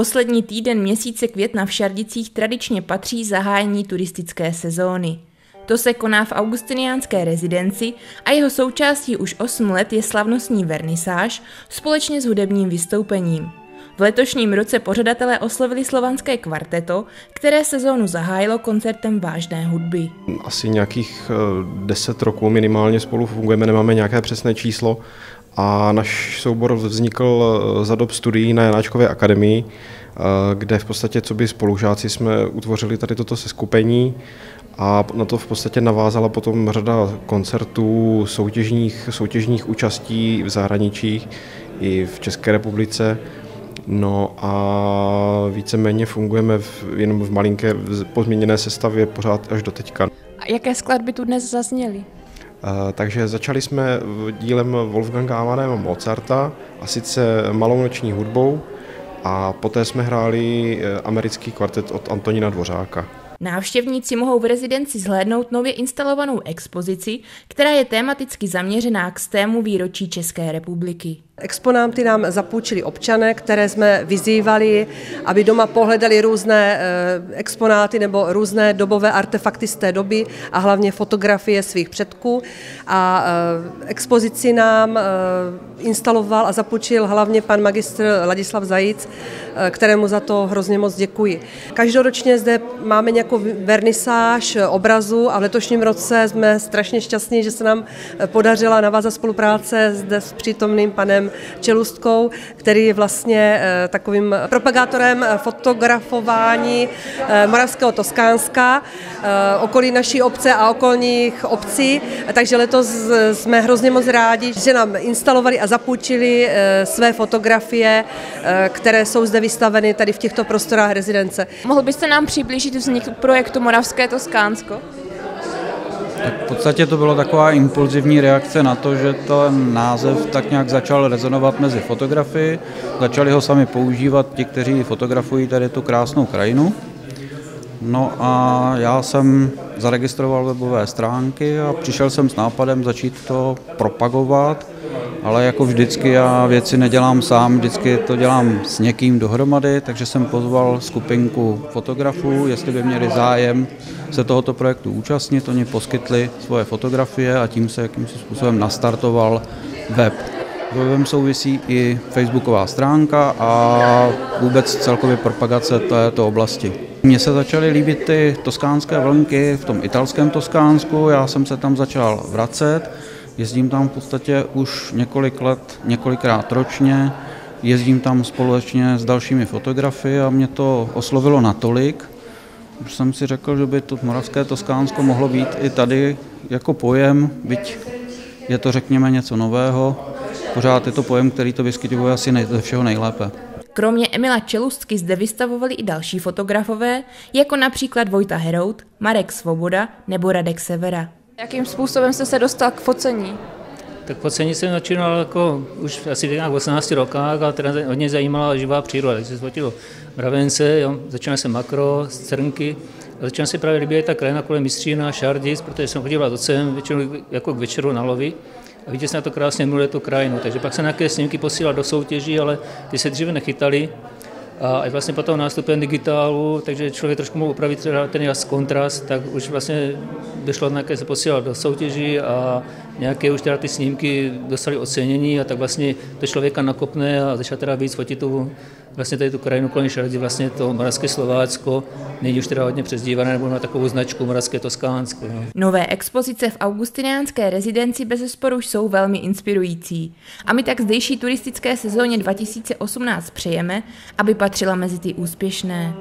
Poslední týden měsíce května v Šardicích tradičně patří zahájení turistické sezóny. To se koná v augustiniánské rezidenci a jeho součástí už 8 let je slavnostní vernisáž společně s hudebním vystoupením. V letošním roce pořadatelé oslovili slovanské kvarteto, které sezónu zahájilo koncertem vážné hudby. Asi nějakých 10 eh, roků minimálně spolu fungujeme, nemáme nějaké přesné číslo a náš soubor vznikl eh, za dob studií na Janáčkové akademii, eh, kde v podstatě co by spolužáci jsme utvořili tady toto seskupení a na to v podstatě navázala potom řada koncertů, soutěžních, soutěžních účastí v zahraničí i v České republice. No a víceméně fungujeme v, jenom v malinké pozměněné sestavě pořád až do teďka. A jaké skladby tu dnes zazněly? Uh, takže začali jsme dílem Wolfganga Amadea Mozarta a sice malou noční hudbou a poté jsme hráli eh, americký kvartet od Antonína Dvořáka. Návštěvníci mohou v rezidenci zhlédnout nově instalovanou expozici, která je tematicky zaměřená k stému výročí České republiky. Exponáty nám zapůjčili občané, které jsme vyzývali, aby doma pohledali různé eh, exponáty nebo různé dobové artefakty z té doby a hlavně fotografie svých předků. A eh, expozici nám eh, instaloval a zapůjčil hlavně pan magistr Ladislav Zajíc, kterému za to hrozně moc děkuji. Každoročně zde máme nějakou vernisáž obrazu a v letošním roce jsme strašně šťastní, že se nám podařila navázat spolupráce zde s přítomným panem Čelustkou, který je vlastně eh, takovým propagátorem fotografování eh, Moravského Toskánska, eh, okolí naší obce a okolních obcí. Takže letos jsme hrozně moc rádi, že nám instalovali a zapůjčili své fotografie, které jsou zde vystaveny tady v těchto prostorách rezidence. Mohl byste nám přiblížit vznik projektu Moravské Toskánsko? Tak v podstatě to bylo taková impulzivní reakce na to, že ten název tak nějak začal rezonovat mezi fotografy, začali ho sami používat ti, kteří fotografují tady tu krásnou krajinu. No a já jsem zaregistroval webové stránky a přišel jsem s nápadem začít to propagovat, ale jako vždycky já věci nedělám sám, vždycky to dělám s někým dohromady, takže jsem pozval skupinku fotografů, jestli by měli zájem se tohoto projektu účastnit. Oni poskytli svoje fotografie a tím se jakýmsi způsobem nastartoval web. S webem souvisí i facebooková stránka a vůbec celkově propagace této oblasti. Mně se začaly líbit ty toskánské vlnky v tom italském Toskánsku, já jsem se tam začal vracet, jezdím tam v podstatě už několik let, několikrát ročně, jezdím tam společně s dalšími fotografy a mě to oslovilo natolik, už jsem si řekl, že by to moravské Toskánsko mohlo být i tady jako pojem, byť je to řekněme něco nového, pořád je to pojem, který to vyskytuje asi nej, ze všeho nejlépe. Kromě Emila Čelustky zde vystavovali i další fotografové, jako například Vojta Herout, Marek Svoboda nebo Radek Severa. Jakým způsobem jste se dostal k focení? Tak focení jsem začínal jako už asi v 18 rokách a teda hodně zajímala živá příroda, takže se fotil mravence, jo, začínal jsem makro, crnky, a začínal se právě líbit ta krajina kolem Mistřína, Šardic, protože jsem chodil s otcem většinou jako k večeru na lovy a viděl jsem na to krásně miluje tu krajinu, takže pak se nějaké snímky posílal do soutěží, ale ty se dříve nechytali, a vlastně potom nástupem digitálu, takže člověk trošku mohl upravit ten jas kontrast, tak už vlastně došlo na nějaké se posílat do soutěží a nějaké už teda ty snímky dostali ocenění a tak vlastně to člověka nakopne a začal teda víc fotit tu, vlastně tady tu krajinu kolem Šardy, vlastně to Moravské Slovácko, není už teda hodně přezdívané, nebo má takovou značku Moravské Toskánsko. No. Nové expozice v augustiniánské rezidenci bez sporu jsou velmi inspirující. A my tak zdejší turistické sezóně 2018 přejeme, aby patřila mezi ty úspěšné.